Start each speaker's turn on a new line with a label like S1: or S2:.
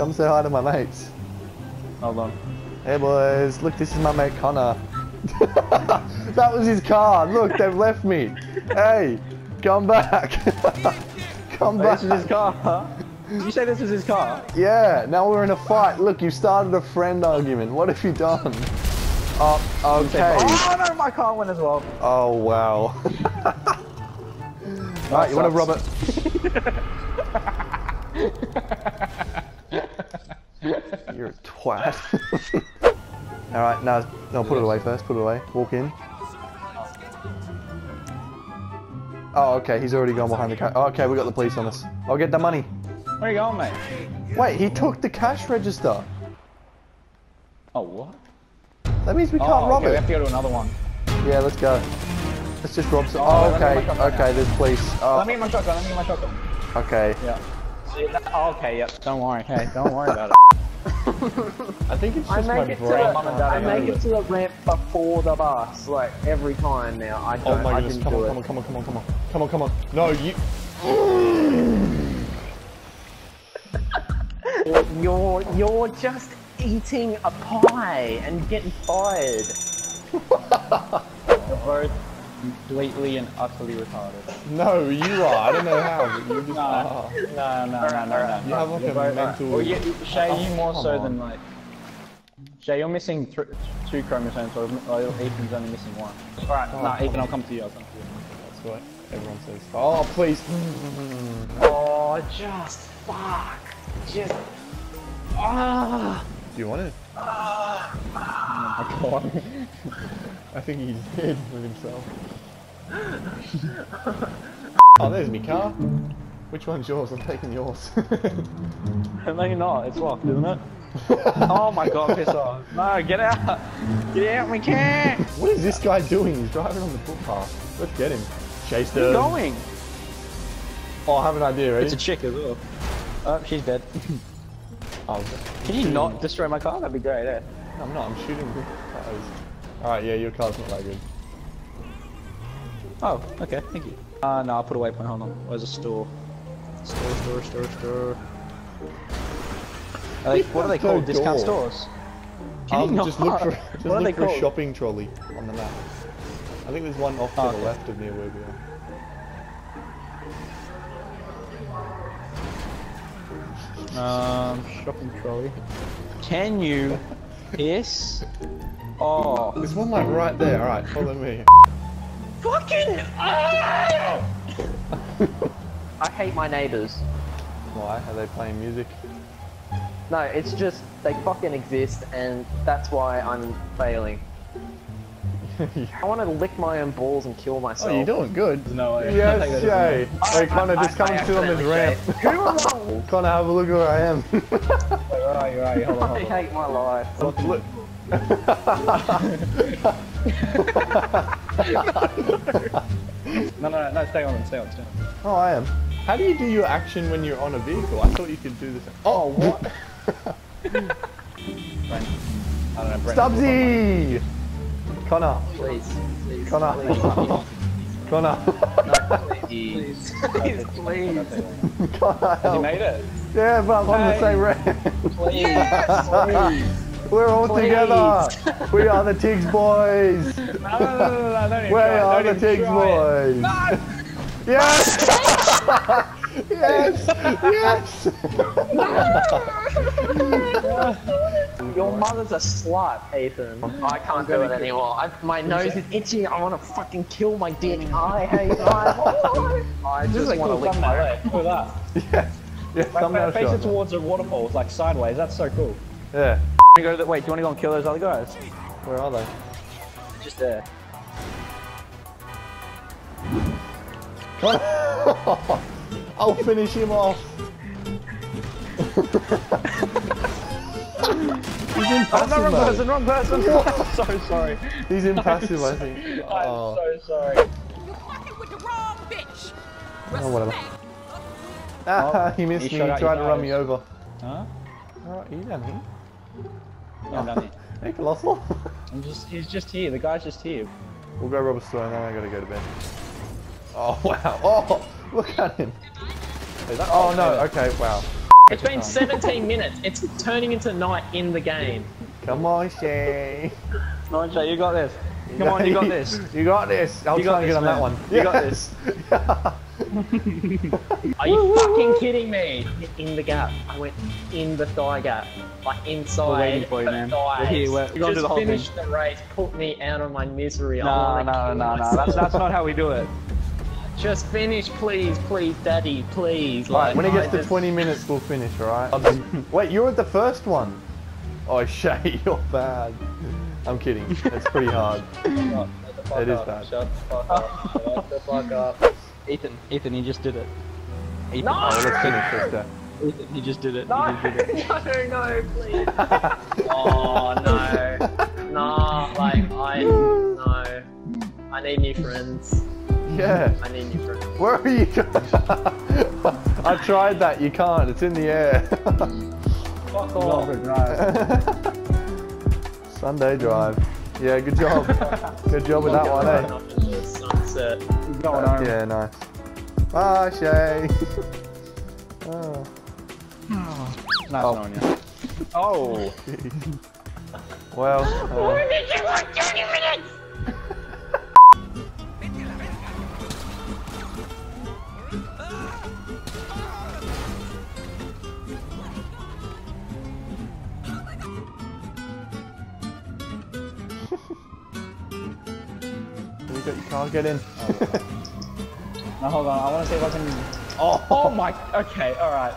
S1: Come say hi to my mates.
S2: Hold on.
S1: Hey boys, look, this is my mate Connor. that was his car. Look, they've left me. Hey, come back. come
S2: Wait,
S1: back.
S2: this is his car. You say this is his car?
S1: Yeah, now we're in a fight. Look, you started a friend argument. What have you done? Oh, okay.
S2: Oh no, my car went as well.
S1: Oh, wow. Alright, you want to rob it? You're twat. Alright, now, no, put it away first. Put it away. Walk in. Oh, okay, he's already gone behind the car. Oh, okay, we got the police on us. I'll get the money.
S2: Where are you going, mate?
S1: Wait, he took the cash register.
S2: Oh what?
S1: That means we can't
S2: oh,
S1: rob
S2: okay, we have to go to another one.
S1: Yeah, let's go. Let's just rob some.
S2: Oh,
S1: Oh, okay,
S2: get my shotgun
S1: okay, there's police. Oh.
S2: Let
S1: Oh,
S2: me get my shotgun. Let me get my shotgun.
S1: okay.
S2: Yeah. Oh, okay, yep. Don't worry. Hey, don't worry about it.
S1: I think it's
S3: I
S1: just my
S3: to
S1: brain.
S3: the,
S2: Mum
S3: I make it to the ramp before the bus, like every time now. I oh don't.
S1: Oh my goodness,
S3: didn't
S1: come on, come on, come on, come on, come on. Come on, come on. No, you.
S3: You're you're just eating a pie and getting fired.
S2: You're both completely and utterly retarded.
S1: No, you are. I don't know how, but you just
S2: No,
S1: are.
S2: no, no, no, no, no.
S1: You have like
S2: You're
S1: a
S2: both-
S1: mental.
S2: Well, you, Shay, you
S1: Oh,
S2: more so
S1: on.
S2: than like. Shay, you're missing th two chromosomes, or or Ethan's only missing one. Alright,
S1: Oh,
S2: nah, Ethan. I'll come to you, I'll come to you.
S1: That's what everyone says. Oh, please.
S3: Oh, just fuck. Just ah.
S1: Do you want it?
S2: Oh my god.
S1: I think he's dead with himself. oh, there's my car. Which one's yours? I'm taking yours.
S2: no, you're not, it's locked, isn't it? oh my god, piss off. No, get out! Get out, we can't!
S1: what is this guy doing? He's driving on the footpath. Let's get him. Chase
S2: Where's he
S1: them.
S2: going?
S1: Oh, I have an idea. Ready?
S2: It's a chick as well. Oh, she's dead.
S1: Oh,
S2: Can you not destroy my car? That'd be great, eh?
S1: I'm not. I'm shooting cars. Alright, yeah, your car's not that good.
S2: Oh, okay, thank you. Uh, no, I'll put away point, hold on. Where's the store? Store, store, store, store. Are they, what are they called? Discount stores? Can
S1: Um, just
S2: not?
S1: look for, just
S2: what are they
S1: look for a shopping trolley on the map. I think there's one off to
S2: Oh,
S1: the
S2: okay.
S1: left of near where we are.
S2: Um, shopping trolley. Can you piss? Oh.
S1: There's one like right there. Alright, follow me.
S3: Fucking! I hate my neighbors.
S1: Why? Are they playing music?
S3: No, it's just they fucking exist, and that's why I'm failing. I want to lick my own balls and kill oh, myself.
S1: Oh, you're doing good.
S2: No way.
S1: Yes, Jay. Hey, Connor, just come
S3: I
S1: and sit on this
S3: accidentally
S1: ramp. Connor, have a look at where I am.
S2: Where are you? Where are you? Hold on,
S3: I
S2: hold on.
S3: hate my life.
S1: look.
S2: No, no, no, no, stay on, stay on, stay on.
S1: Oh, I am. How do you do your action when you're on a vehicle? I thought you could do this. Oh, what?
S2: Brent. I don't know, Brent.
S1: Stubbsy! Connor,
S3: Please, please,
S1: Connor,
S3: please,
S1: Connor,
S3: please, please, please.
S1: Connor,
S2: You made it?
S1: Yeah, but I'm on the same ramp.
S3: Please.
S1: We're all
S3: Please.
S1: together. We are the Tigs boys.
S2: No, no, no, no, no, don't even
S1: We are the
S2: even
S1: Tigs
S2: try it.
S1: boys.
S2: No!
S1: Yes! Yes! Yes!
S3: Your mother's a slut, Ethan. I can't do it anymore. I, my nose is itching. I want to fucking kill my dick. I hate my life. I just
S2: like
S3: want to lick my
S2: eh? Look at that.
S1: yeah. Yeah, thumbnail
S2: Like, face
S1: shot.
S2: it towards the waterfall, it's like sideways, that's so cool.
S1: Yeah.
S2: Go to the, wait, do you want to go and kill those other guys?
S1: Where are they?
S2: Just there.
S1: I'll finish him off. He's
S2: Oh,
S1: impassive,
S2: no, wrong
S1: mate.
S2: person, wrong person! I'm so sorry.
S1: He's impassive, I think.
S2: I'm
S1: Oh,
S2: so sorry.
S4: You're fucking with the wrong bitch.
S1: Oh, whatever.
S4: Respect.
S1: ah, he missed
S2: he
S1: me.
S2: shot
S1: He tried to run me over.
S2: Huh?
S1: Oh, he's down here.
S2: No, I'm down here.
S1: Hey, Colossal.
S2: I'm just, he's just here, the guy's just here.
S1: we'll go rob a store and then I gotta go to bed. Oh, wow. Oh, look at him. Is that- oh, no. Okay, wow.
S3: It's been 17 minutes. It's turning into night in the game.
S1: Come on, Shay.
S2: Come on, Shay, you got this. Come on, you got this.
S1: You got this. I'll
S2: You
S1: try
S2: got
S1: and get
S2: this,
S1: on that
S2: man.
S1: one.
S2: You got
S1: this.
S3: Are you fucking kidding me? In the gap. I went in the thigh gap. Like inside
S2: We're waiting for you,
S3: the
S2: man.
S3: thighs.
S2: We're here, we're- we're gonna do
S3: Just
S2: the whole thing.
S3: finish the race. Put me out of my misery. I
S2: No, no, no, no. That's, that's not how we do it.
S3: Just finish, please, please, daddy, please.
S1: Right,
S3: Like,
S1: when it
S3: I
S1: gets to
S3: just-
S1: 20 minutes, we'll finish, alright? Um, wait, you're at the first one. Oh, Shay, you're bad. I'm kidding. It's pretty hard. It is bad.
S3: Shut the fuck up. Shut the fuck up.
S2: Ethan, Ethan, he just did it. Ethan,
S3: No!
S1: Oh, let's finish this.
S2: Ethan, he just did it.
S3: No,
S2: did it.
S3: no, no, please. oh, no. No, like, I, no. I need new friends.
S1: Yeah.
S3: I need new friends.
S1: Where are you going? I tried that. You can't. It's in the air.
S3: Fuck off.
S1: Sunday drive. Yeah, good job. Good job with that one, eh?
S3: Off into the Sunset.
S2: He's.
S1: Yeah, nice. Bye, Shay. oh.
S2: Nice
S1: Oh.
S2: knowing you. Oh.
S1: Well, uh, you got your car. Get in.
S2: Oh, now hold on, I want to see if I can. Oh, oh my. Okay, all right.